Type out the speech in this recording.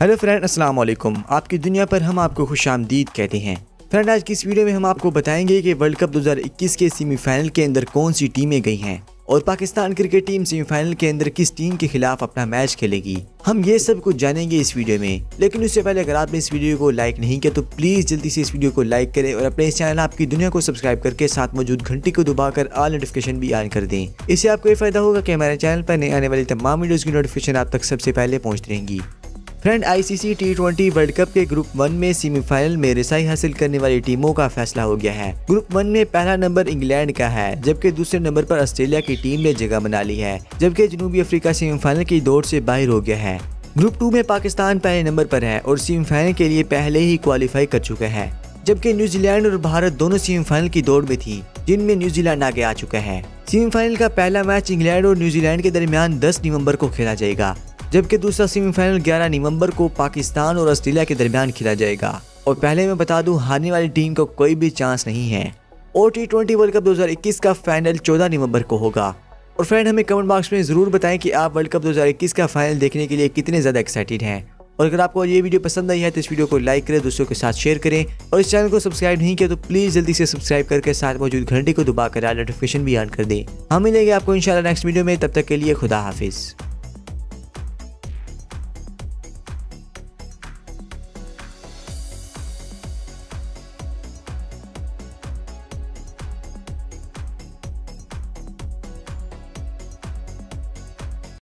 Hello friend अस्सलाम वालेकुम आपकी दुनिया पर हम आपको खुश आमदीद कहते हैं। फ्रेंड, आज की इस वीडियो में हम आपको बताएँगे कि वर्ल्ड कप 2021 के सेमीफाइनल के अंदर कौन सी टीमें गई हैं और पाकिस्तान क्रिकेट टीम सेमीफाइनल के अंदर किस टीम के खिलाफ अपना मैच खेलेगी। हम ये सब कुछ जानेंगे इस वीडियो में, लेकिन उससे पहले अगर आपने इस वीडियो को लाइक नहीं किया तो प्लीज़ जल्दी से इस वीडियो को लाइक करें और अपने इस चैनल आपकी दुनिया को सब्सक्राइब करके साथ मौजूद घंटी को दबाकर ऑल नोटिफिकेशन भी ऑन कर दें। इससे आपको ये फ़ायदा होगा कि हमारे चैनल पर नए आने वाली तमाम वीडियोज़ की नोटिफिकेशन आप तक सबसे पहले पहुँच रहेंगी। Friend ICC T twenty world cup के ग्रुप वन में सेमीफाइनल में रिसाई हासिल करने वाली टीमों का फैसला हो गया है। ग्रुप वन में पहला नंबर इंग्लैंड का है, जबकि दूसरे नंबर पर ऑस्ट्रेलिया की टीम ने जगह बना ली है, जबकि जनूबी अफ्रीका सेमीफाइनल की दौड़ से बाहर हो गया है। ग्रुप टू में पाकिस्तान पहले नंबर पर है और सेमीफाइनल के लिए पहले ही क्वालिफाई कर चुका है, जबकि न्यूजीलैंड और भारत दोनों सेमीफाइनल की दौड़ में थी, जिनमें न्यूजीलैंड आगे आ चुका है। सेमीफाइनल का पहला मैच इंग्लैंड और न्यूजीलैंड के दरमियान 10 नवंबर को खेला जाएगा। जबकि दूसरा सेमीफाइनल 11 नवंबर को पाकिस्तान और ऑस्ट्रेलिया के दरमियान खेला जाएगा। और पहले मैं बता दूँ, हारने वाली टीम को कोई भी चांस नहीं है। और टी ट्वेंटी वर्ल्ड कप 2021 का फाइनल 14 नवंबर को होगा। और फ्रेंड हमें कमेंट बॉक्स में ज़रूर बताएँ कि आप वर्ल्ड कप 2021 का फाइनल देखने के लिए कितने ज़्यादा एक्साइटेड हैं। और अगर आपको ये वीडियो पसंद आई है तो इस वीडियो को लाइक करें दोस्तों के साथ शेयर करें। और इस चैनल को सब्सक्राइब नहीं किया तो प्लीज़ जल्दी से सब्सक्राइब करके साथ मौजूद घंटे को दबाकर नोटिफिकेशन भी ऑन कर दें। हम मिलेंगे आपको इंशाल्लाह नेक्स्ट वीडियो में, तब तक के लिए खुदा हाफिज़।